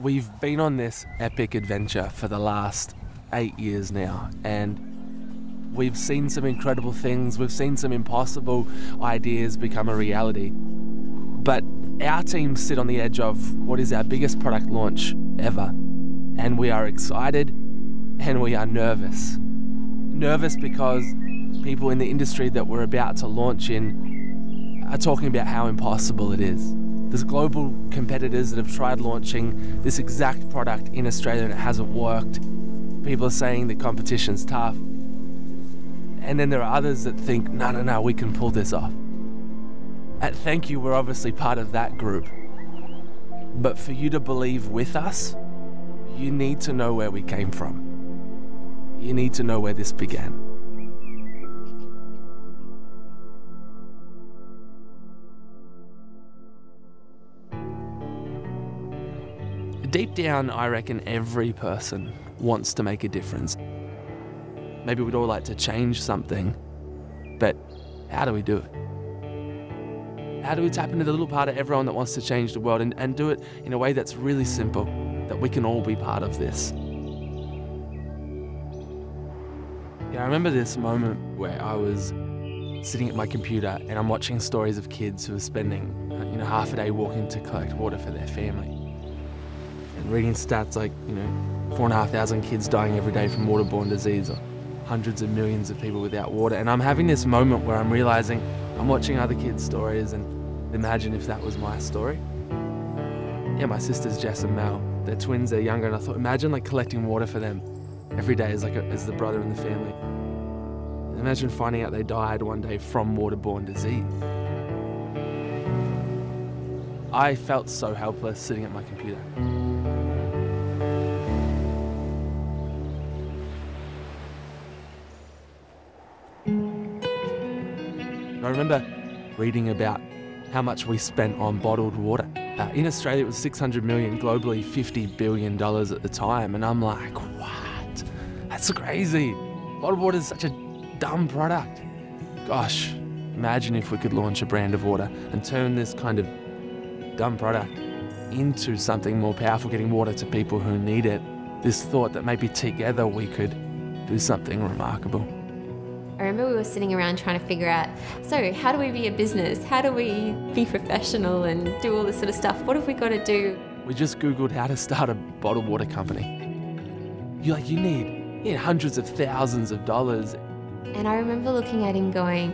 We've been on this epic adventure for the last eight years now, and we've seen some incredible things. We've seen some impossible ideas become a reality. But our team sit on the edge of what is our biggest product launch ever, and we are excited and we are nervous. Nervous because people in the industry that we're about to launch in are talking about how impossible it is. There's global competitors that have tried launching this exact product in Australia and it hasn't worked. People are saying the competition's tough. And then there are others that think, no, no, no, we can pull this off. At Thankyou, we're obviously part of that group. But for you to believe with us, you need to know where we came from. You need to know where this began. Deep down, I reckon every person wants to make a difference. Maybe we'd all like to change something, but how do we do it? How do we tap into the little part of everyone that wants to change the world and, and do it in a way that's really simple, that we can all be part of this? Yeah, I remember this moment where I was sitting at my computer and I'm watching stories of kids who are spending, uh, you know, half a day walking to collect water for their family reading stats like, you know, four and a half thousand kids dying every day from waterborne disease or hundreds of millions of people without water. And I'm having this moment where I'm realizing I'm watching other kids' stories and imagine if that was my story. Yeah, my sisters Jess and Mel, they're twins, they're younger, and I thought, imagine like collecting water for them every day as like a, as the brother in the family. Imagine finding out they died one day from waterborne disease. I felt so helpless sitting at my computer. I remember reading about how much we spent on bottled water. Uh, in Australia, it was 600 million, globally, 50 billion dollars at the time, and I'm like, what? That's crazy. Bottled water is such a dumb product. Gosh, imagine if we could launch a brand of water and turn this kind of dumb product into something more powerful, getting water to people who need it. This thought that maybe together we could do something remarkable. I remember we were sitting around trying to figure out so, how do we be a business? How do we be professional and do all this sort of stuff? What have we got to do? We just Googled how to start a bottled water company. You're like, you need, you hundreds of thousands of dollars. And I remember looking at him going,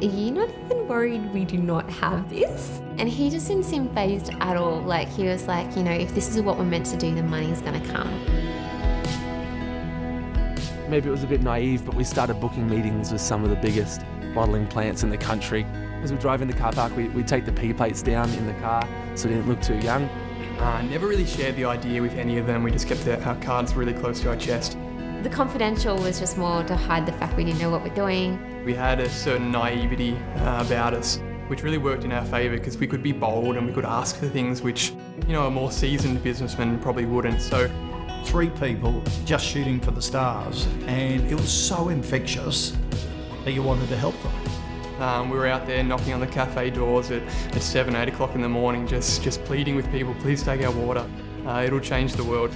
Are you not even worried we do not have this? And he just didn't seem fazed at all. Like, he was like, You know, if this is what we're meant to do, the money's going to come maybe it was a bit naive, but we started booking meetings with some of the biggest bottling plants in the country. As we drive in the car park, we, we take the P plates down in the car so we didn't look too young. Uh, never really shared the idea with any of them. We just kept our cards really close to our chest. The confidential was just more to hide the fact we didn't know what we're doing. We had a certain naivety uh, about us, which really worked in our favour because we could be bold and we could ask for things which, you know, a more seasoned businessman probably wouldn't. So three people just shooting for the stars, and it was so infectious that you wanted to help them. Um, we were out there knocking on the cafe doors at, at 7, 8 o'clock in the morning, just, just pleading with people, please take our water. Uh, it'll change the world.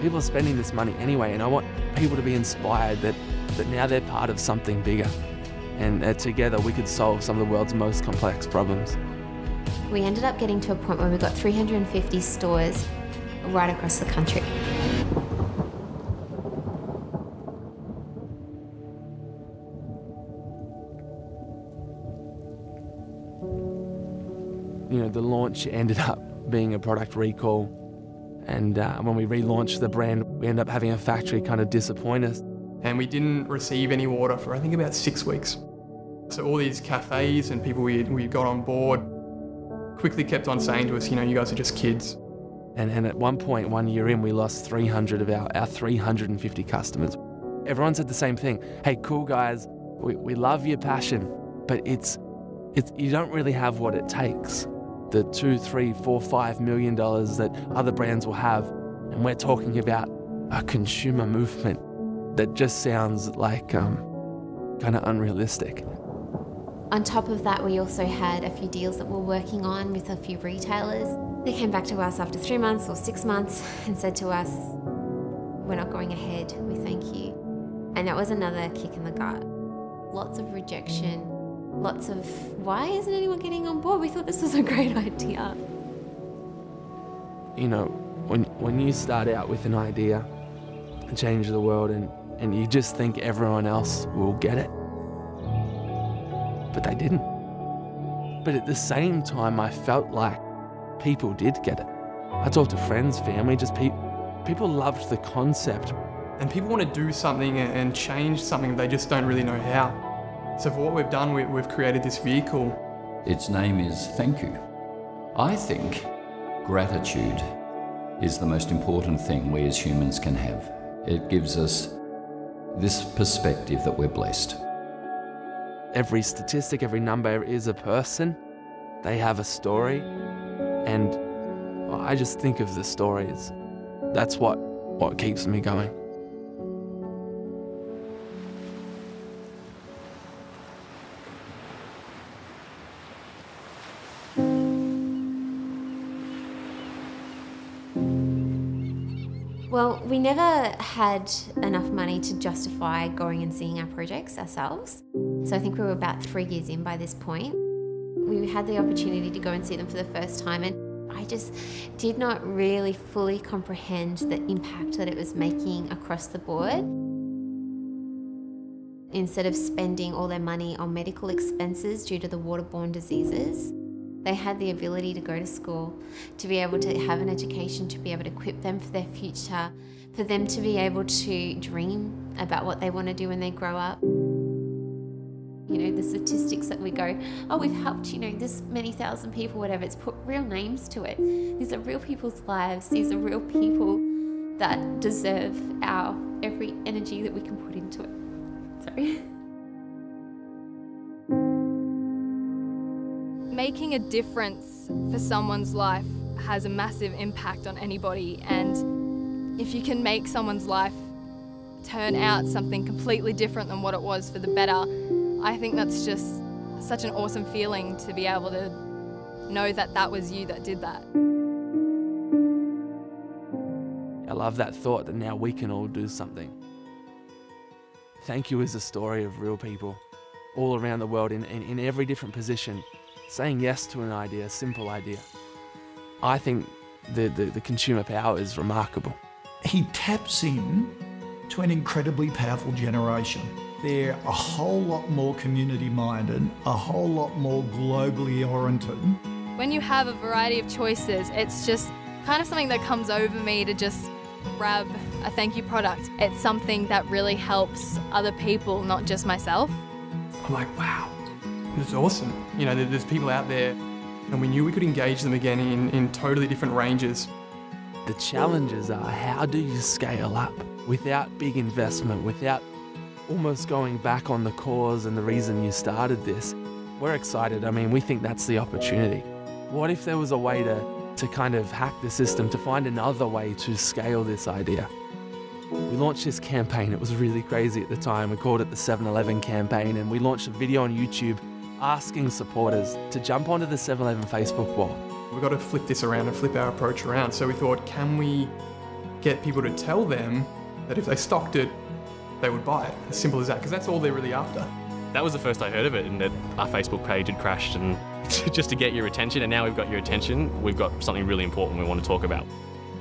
People are spending this money anyway, and I want people to be inspired that, that now they're part of something bigger. And uh, together we could solve some of the world's most complex problems. We ended up getting to a point where we got 350 stores right across the country. You know, the launch ended up being a product recall. And uh, when we relaunched the brand, we ended up having a factory kind of disappoint us. And we didn't receive any water for, I think, about six weeks. So all these cafes and people we, we got on board quickly kept on saying to us, you know, you guys are just kids. And, and at one point, one year in, we lost 300 of our, our 350 customers. Everyone said the same thing. Hey, cool guys, we, we love your passion, but it's, it's, you don't really have what it takes. The two, three, four, five million dollars that other brands will have. And we're talking about a consumer movement that just sounds like um, kind of unrealistic. On top of that, we also had a few deals that we're working on with a few retailers. They came back to us after three months or six months and said to us, We're not going ahead, we thank you. And that was another kick in the gut. Lots of rejection, lots of, Why isn't anyone getting on board? We thought this was a great idea. You know, when, when you start out with an idea to change the world and, and you just think everyone else will get it, but they didn't. But at the same time, I felt like people did get it. I talked to friends, family, just pe- people loved the concept. And people want to do something and change something, they just don't really know how. So for what we've done, we, we've created this vehicle. Its name is Thankyou. I think gratitude is the most important thing we as humans can have. It gives us this perspective that we're blessed. Every statistic, every number is a person. They have a story. And I just think of the stories. That's what, what keeps me going. We never had enough money to justify going and seeing our projects ourselves. So I think we were about three years in by this point. We had the opportunity to go and see them for the first time, and I just did not really fully comprehend the impact that it was making across the board. Instead of spending all their money on medical expenses due to the waterborne diseases, they had the ability to go to school, to be able to have an education, to be able to equip them for their future, for them to be able to dream about what they want to do when they grow up. You know, the statistics that we go, oh, we've helped, you know, this many thousand people, whatever, it's put real names to it. These are real people's lives, these are real people that deserve our every energy that we can put into it. Sorry. making a difference for someone's life has a massive impact on anybody. And if you can make someone's life turn out something completely different than what it was for the better, I think that's just such an awesome feeling to be able to know that that was you that did that. I love that thought that now we can all do something. Thankyou is a story of real people all around the world in, in, in every different position saying yes to an idea, a simple idea. I think the, the, the consumer power is remarkable. He taps in to an incredibly powerful generation. They're a whole lot more community minded, a whole lot more globally oriented. When you have a variety of choices, it's just kind of something that comes over me to just grab a Thankyou product. It's something that really helps other people, not just myself. I'm like, wow, it's awesome. You know, there's people out there, and we knew we could engage them again in, in totally different ranges. The challenges are how do you scale up without big investment, without almost going back on the cause and the reason you started this? We're excited. I mean, we think that's the opportunity. What if there was a way to, to kind of hack the system, to find another way to scale this idea? We launched this campaign. It was really crazy at the time. We called it the 7 Eleven campaign, and we launched a video on YouTube asking supporters to jump onto the 7 Eleven Facebook wall. We've got to flip this around and flip our approach around. So we thought, can we get people to tell them that if they stocked it, they would buy it? As simple as that, because that's all they're really after. That was the first I heard of it, and that our Facebook page had crashed, and just to get your attention. And now we've got your attention, we've got something really important we want to talk about.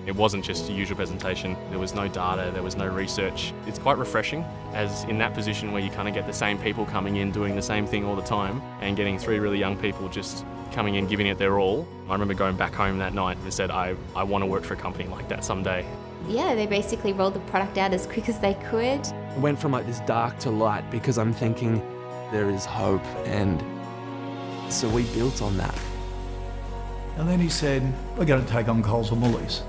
It wasn't just a usual presentation. There was no data, there was no research. It's quite refreshing as in that position where you kind of get the same people coming in doing the same thing all the time and getting three really young people just coming in giving it their all. I remember going back home that night and said, I, I want to work for a company like that someday. Yeah, they basically rolled the product out as quick as they could. It went from like this dark to light because I'm thinking there is hope and so we built on that. And then he said, We're going to take on Coles and Woolies.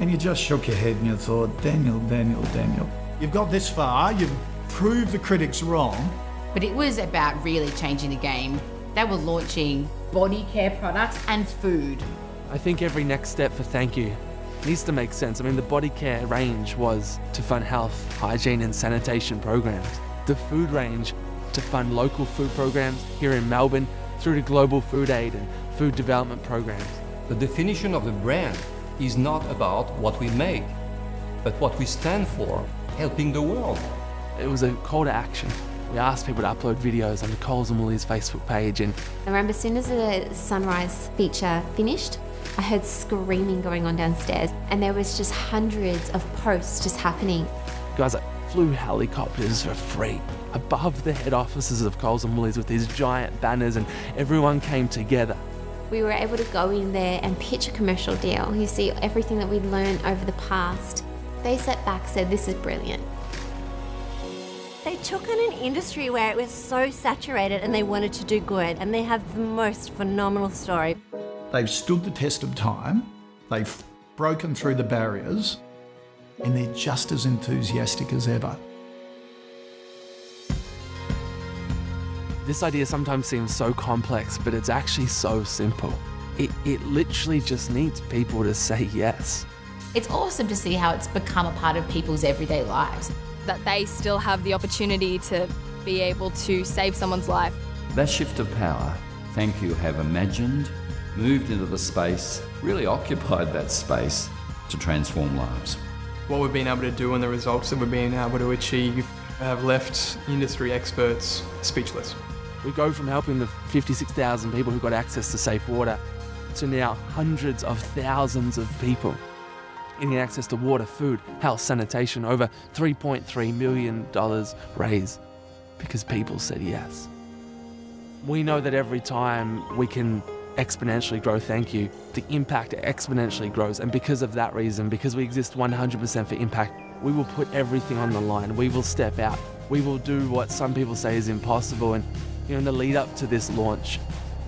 And you just shook your head and you thought, Daniel, Daniel, Daniel. You've got this far, you've proved the critics wrong. But it was about really changing the game. They were launching body care products and food. I think every next step for Thankyou needs to make sense. I mean, the body care range was to fund health, hygiene, and sanitation programs. The food range to fund local food programs here in Melbourne through to global food aid and food development programs. The definition of the brand is not about what we make, but what we stand for, helping the world. It was a call to action. We asked people to upload videos onto Coles and Woolies Facebook page and I remember as soon as the sunrise feature finished, I heard screaming going on downstairs and there was just hundreds of posts just happening. guys like flew helicopters for free above the head offices of Coles and Woolies with these giant banners and everyone came together. We were able to go in there and pitch a commercial deal. You see everything that we'd learned over the past. They sat back, said, This is brilliant. They took on an industry where it was so saturated and they wanted to do good, and they have the most phenomenal story. They've stood the test of time, they've broken through the barriers, and they're just as enthusiastic as ever. This idea sometimes seems so complex, but it's actually so simple. It, it literally just needs people to say yes. It's awesome to see how it's become a part of people's everyday lives. That they still have the opportunity to be able to save someone's life. That shift of power, Thankyou, have imagined, moved into the space, really occupied that space to transform lives. What we've been able to do and the results that we've been able to achieve have left industry experts speechless. We go from helping the 56,000 people who got access to safe water to now hundreds of thousands of people getting access to water, food, health, sanitation, over $3.3 million raised because people said yes. We know that every time we can exponentially grow, Thankyou, the impact exponentially grows. And because of that reason, because we exist 100% for impact, we will put everything on the line. We will step out. We will do what some people say is impossible. And you know, in the lead up to this launch,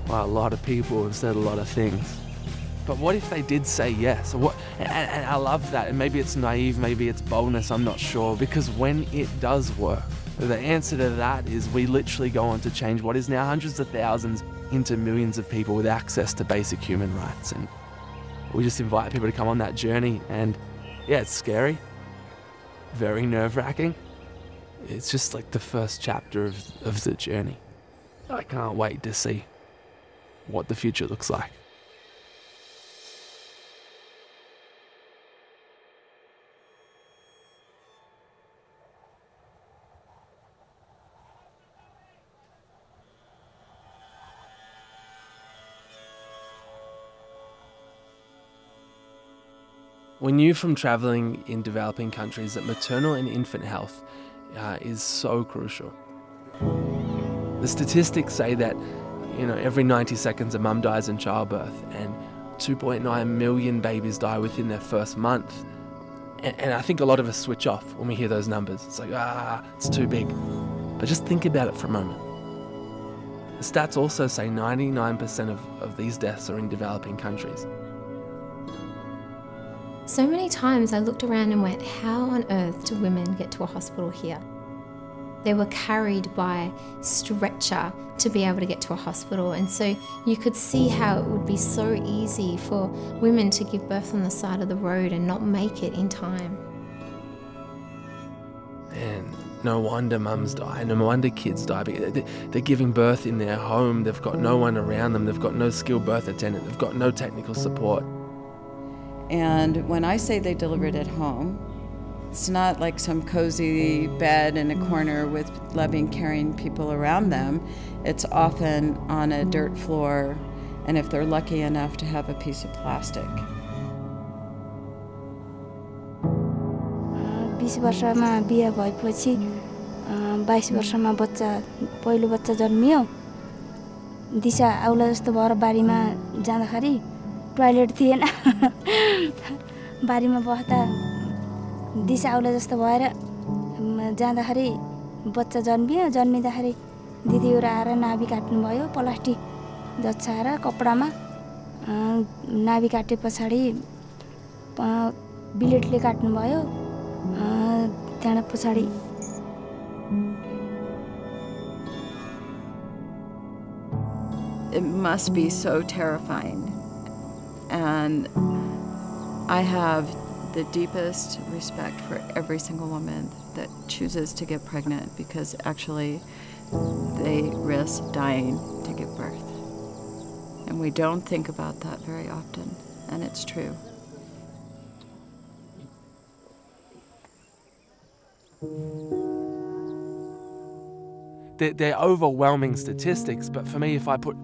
well, a lot of people have said a lot of things. But what if they did say yes? What, and, and I love that. And maybe it's naive, maybe it's boldness, I'm not sure. Because when it does work, the answer to that is we literally go on to change what is now hundreds of thousands into millions of people with access to basic human rights. And we just invite people to come on that journey. And yeah, it's scary, very nerve wracking. It's just like the first chapter of, of the journey. I can't wait to see what the future looks like. We knew from traveling in developing countries that maternal and infant health uh, is so crucial. The statistics say that, you know, every 90 seconds a mum dies in childbirth, and 2.9 million babies die within their first month. And, and I think a lot of us switch off when we hear those numbers. It's like, ah, it's too big. But just think about it for a moment. The stats also say 99% of, of these deaths are in developing countries. So many times I looked around and went, How on earth do women get to a hospital here? They were carried by stretcher to be able to get to a hospital. And so you could see how it would be so easy for women to give birth on the side of the road and not make it in time. And no wonder mums die, no wonder kids die. They're giving birth in their home, they've got no one around them, they've got no skilled birth attendant, they've got no technical support. And when I say they delivered at home, it's not like some cozy bed in a corner with loving, caring people around them. It's often on a dirt floor, and if they're lucky enough to have a piece of plastic. बिस वर्षमा बिहा भएपछि बाइस वर्षमा बच्चा पहिलो बच्चा जन्मियो दिशा आउला जस्तो भएर बारीमा जाँदाखेरि टोयलेट थिएन बारीमा बस्दा दिशा आउला जस्तो भएर जाँदाखेरि बच्चा जन्मियो जन्मिँदाखेरि दिदीहरू आएर नाभि काट्नुभयो प्लास्टिक जच्छाएर कपडामा नाभि काटे पछाडि बिलेटले काट्नुभयो त्यहाँबाट पछाडि It must be so terrifying. And I have the deepest respect for every single woman that chooses to get pregnant because actually they risk dying to give birth. And we don't think about that very often, and it's true. They're, they're overwhelming statistics, but for me, if I put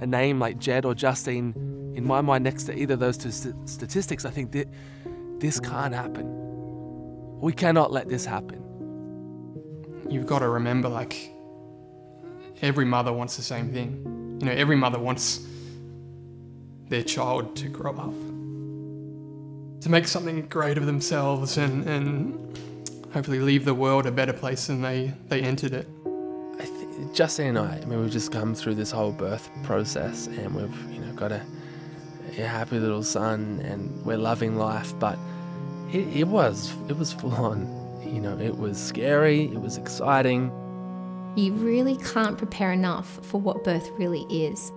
a name like Jed or Justine in my mind next to either of those two st- statistics, I think that this can't happen. We cannot let this happen. You've got to remember, like, every mother wants the same thing. You know, every mother wants their child to grow up, to make something great of themselves, and, and hopefully leave the world a better place than they, they entered it. I think Justine and I, I mean, we've just come through this whole birth process, and we've, you know, got a, a happy little son, and we're loving life. But it, it was, it was full on. You know, it was scary. It was exciting. You really can't prepare enough for what birth really is.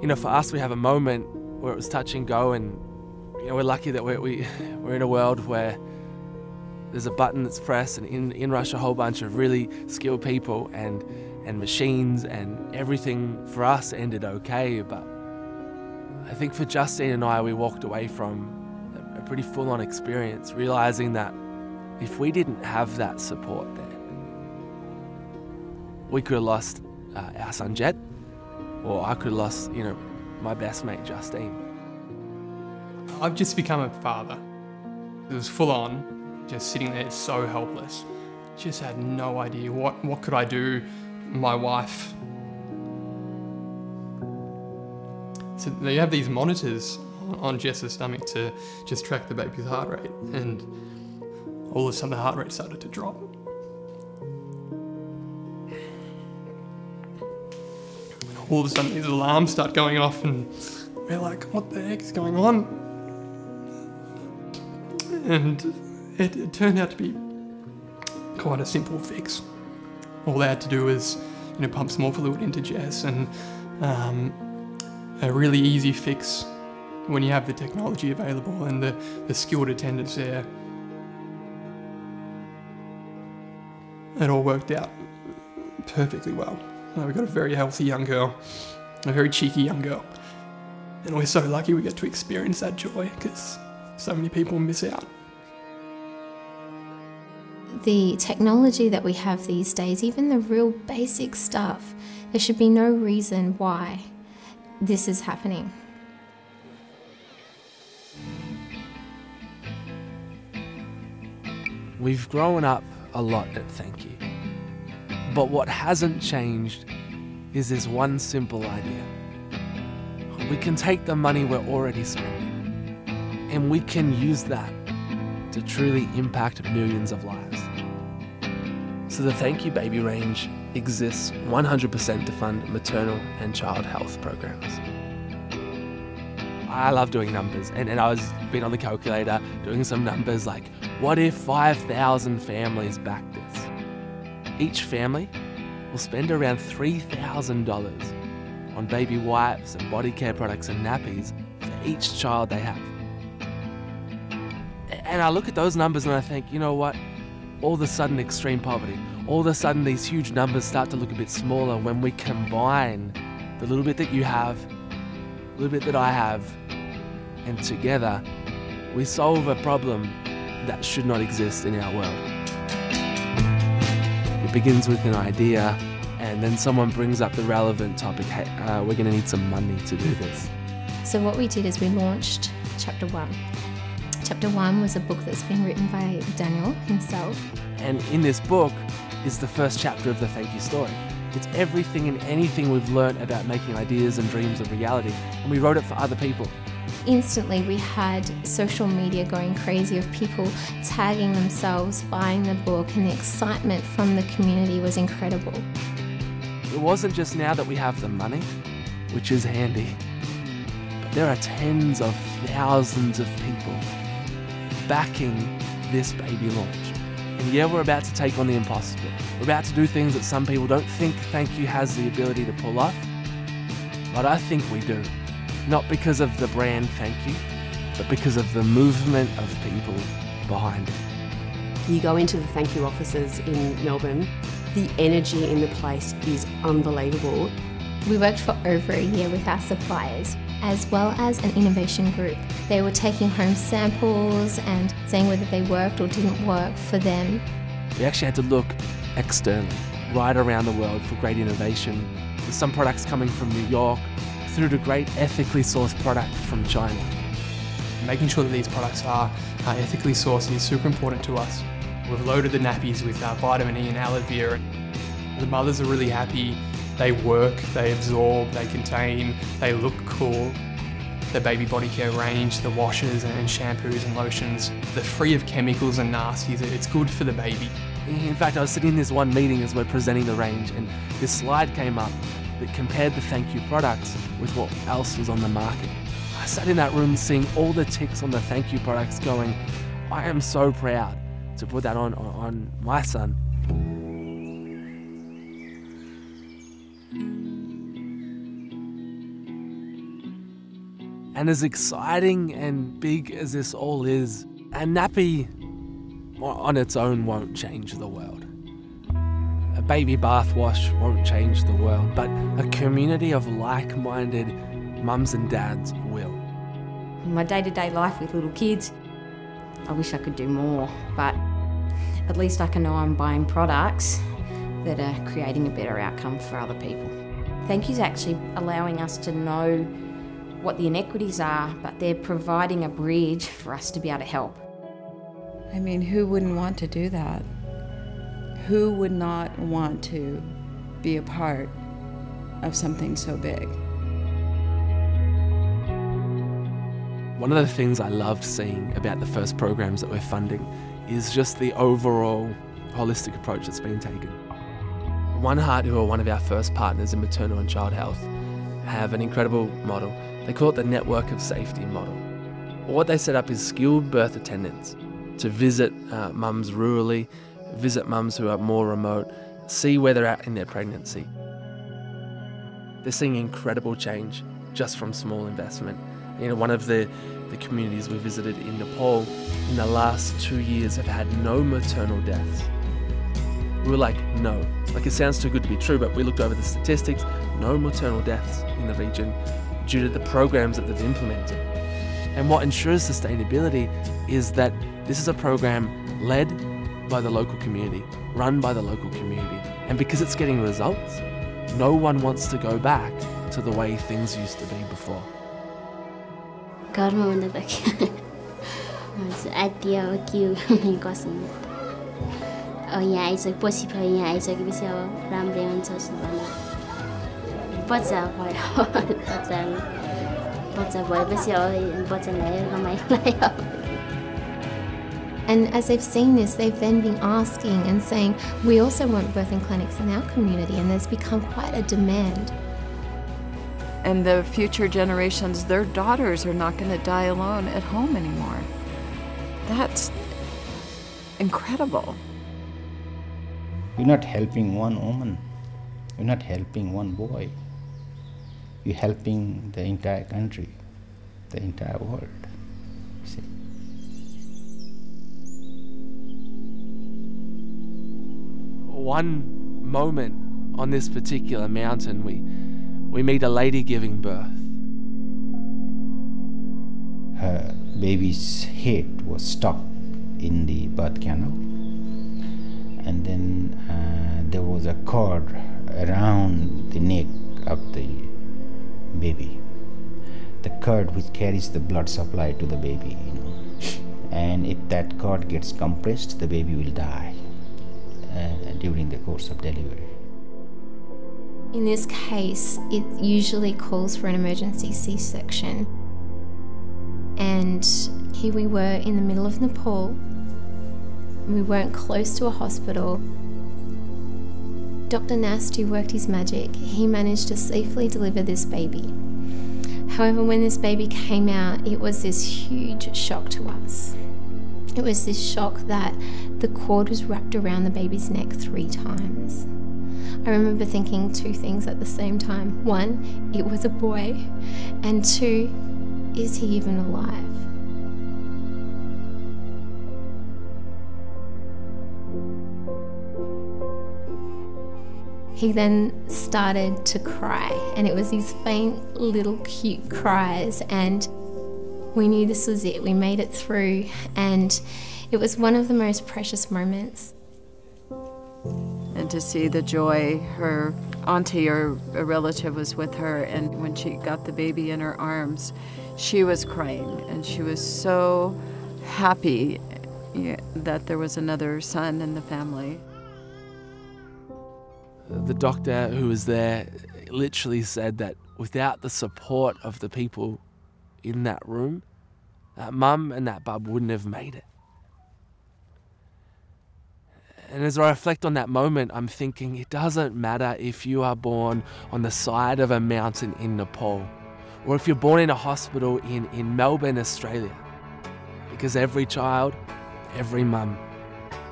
You know, for us, we have a moment where it was touch and go, and you know, we're lucky that we're, we, we're in a world where there's a button that's pressed, and in, in rush a whole bunch of really skilled people and and machines, and everything for us ended okay. But I think for Justine and I, we walked away from pretty full-on experience, realizing that if we didn't have that support there, we could have lost uh, our son Jed, or I could have lost, you know, my best mate Justine. I've just become a father. It was full on, just sitting there so helpless. Just had no idea what, what could I do. My wife. So they have these monitors on Jess's stomach to just track the baby's heart rate, and all of a sudden the heart rate started to drop. All of a sudden these alarms start going off, and we're like, what the heck is going on? And it, it turned out to be quite a simple fix. All they had to do was, you know, pump some more fluid into Jess, and um, a really easy fix when you have the technology available and the, the skilled attendants there. It all worked out perfectly well. We got a very healthy young girl, a very cheeky young girl. And we're so lucky we get to experience that joy because so many people miss out. The technology that we have these days, even the real basic stuff, there should be no reason why this is happening. We've grown up a lot at Thankyou. But what hasn't changed is this one simple idea. We can take the money we're already spending and we can use that to truly impact millions of lives. So the Thankyou Baby range exists 100% to fund maternal and child health programs. I love doing numbers, and, and I was been on the calculator doing some numbers like, what if 5,000 families back this? Each family will spend around $3,000 on baby wipes and body care products and nappies for each child they have. And I look at those numbers and I think, you know what? All of a sudden, extreme poverty, all of a sudden, these huge numbers start to look a bit smaller when we combine the little bit that you have, the little bit that I have, and together we solve a problem that should not exist in our world. It begins with an idea, and then someone brings up the relevant topic hey, uh, we're going to need some money to do this. So, what we did is we launched chapter one. Chapter one was a book that's been written by Daniel himself. And in this book is the first chapter of the Thankyou story. It's everything and anything we've learned about making ideas and dreams a reality, and we wrote it for other people. Instantly, we had social media going crazy of people tagging themselves, buying the book, and the excitement from the community was incredible. It wasn't just now that we have the money, which is handy, but there are tens of thousands of people backing this baby launch. And yeah, we're about to take on the impossible. We're about to do things that some people don't think Thankyou has the ability to pull off, but I think we do. Not because of the brand Thank You, but because of the movement of people behind it. You go into the Thankyou offices in Melbourne The energy in the place is unbelievable. We worked for over a year with our suppliers, as well as an innovation group. They were taking home samples and saying whether they worked or didn't work for them. We actually had to look externally, right around the world for great innovation, with some products coming from New York through to great ethically sourced product from China. Making sure that these products are uh, ethically sourced is super important to us. We've loaded the nappies with uh, vitamin E and aloe vera. The mothers are really happy. They work, they absorb, they contain, they look cool. The baby body care range, the washes and shampoos and lotions, they're free of chemicals and nasties. It's good for the baby. In fact, I was sitting in this one meeting as we're presenting the range, and this slide came up that compared the Thankyou products with what else was on the market. I sat in that room seeing all the ticks on the Thankyou products going, I am so proud to put that on, on my son. And as exciting and big as this all is, a nappy on its own won't change the world. A baby bath wash won't change the world, but a community of like minded mums and dads will. In my day to day life with little kids, I wish I could do more, but at least I can know I'm buying products that are creating a better outcome for other people. Thankyou's actually allowing us to know what the inequities are, but they're providing a bridge for us to be able to help. I mean, who wouldn't want to do that? Who would not want to be a part of something so big? One of the things I loved seeing about the first programs that we're funding is just the overall holistic approach that's been taken. One Heart, who are one of our first partners in maternal and child health, have an incredible model. They call it the Network of Safety model. What they set up is skilled birth attendants to visit uh, mums rurally, visit mums who are more remote, see where they're at in their pregnancy. They're seeing incredible change just from small investment. You know, one of the, the communities we visited in Nepal in the last two years have had no maternal deaths. We were like, no. Like it sounds too good to be true, but we looked over the statistics, no maternal deaths in the region due to the programs that they've implemented. And what ensures sustainability is that this is a program led by the local community, run by the local community. And because it's getting results, no one wants to go back to the way things used to be before. घरमा भन्दा त आत्तीय हो के कसम यहाँ आइसकेपछि यहाँ आइसकेपछि अब राम्रै हुन्छ जस्तो भन्दा बच्चा भयो बच्चा बच्चा भएपछि अब बच्चा ल्यायो रमाइलो लाग्यो and as they've seen this, they've then been asking and saying, we also want birthing clinics in our community, and there's become quite a demand. And the future generations, their daughters are not going to die alone at home anymore. That's incredible. You're not helping one woman, you're not helping one boy, you're helping the entire country, the entire world. One moment on this particular mountain, we, we meet a lady giving birth. Her baby's head was stuck in the birth canal, and then uh, there was a cord around the neck of the baby. The cord which carries the blood supply to the baby, you know. And if that cord gets compressed, the baby will die during the course of delivery. In this case, it usually calls for an emergency C section. And here we were in the middle of Nepal. We weren't close to a hospital. Dr. Nast, who worked his magic, he managed to safely deliver this baby. However, when this baby came out, it was this huge shock to us. It was this shock that the cord was wrapped around the baby's neck three times. I remember thinking two things at the same time. One, it was a boy, and two, is he even alive? He then started to cry, and it was these faint little cute cries, and we knew this was it. We made it through, and it was one of the most precious moments. And to see the joy, her auntie or a relative was with her, and when she got the baby in her arms, she was crying, and she was so happy that there was another son in the family. The doctor who was there literally said that without the support of the people in that room, that mum and that bub wouldn't have made it. And as I reflect on that moment, I'm thinking it doesn't matter if you are born on the side of a mountain in Nepal or if you're born in a hospital in, in Melbourne, Australia. Because every child, every mum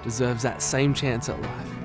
deserves that same chance at life.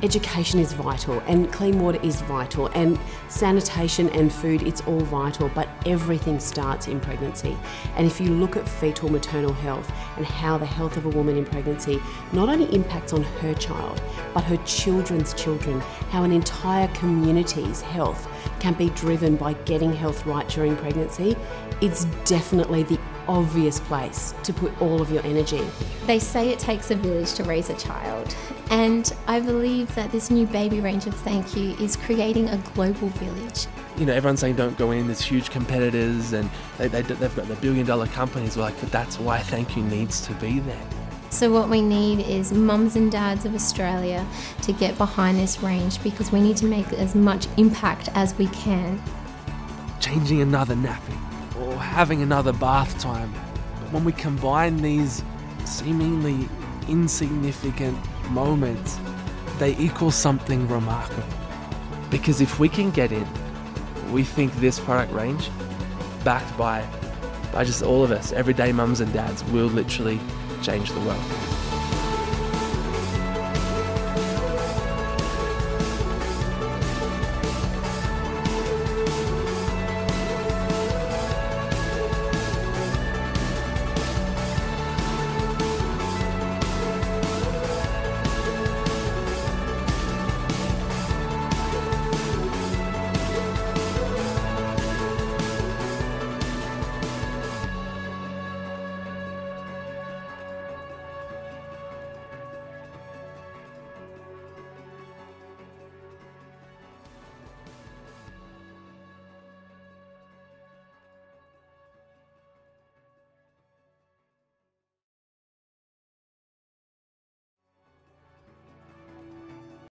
Education is vital and clean water is vital and sanitation and food, it's all vital, but everything starts in pregnancy. And if you look at fetal maternal health and how the health of a woman in pregnancy not only impacts on her child, but her children's children, how an entire community's health can be driven by getting health right during pregnancy, it's definitely the obvious place to put all of your energy. They say it takes a village to raise a child, and I believe that this new baby range of Thankyou is creating a global village. You know, everyone's saying don't go in, there's huge competitors and they, they, they've got the billion dollar companies. We're like, but that's why Thankyou needs to be there. So, what we need is mums and dads of Australia to get behind this range because we need to make as much impact as we can. Changing another nappy or having another bath time. But when we combine these seemingly insignificant moments, they equal something remarkable. Because if we can get in, we think this product range, backed by, by just all of us, everyday mums and dads, will literally change the world.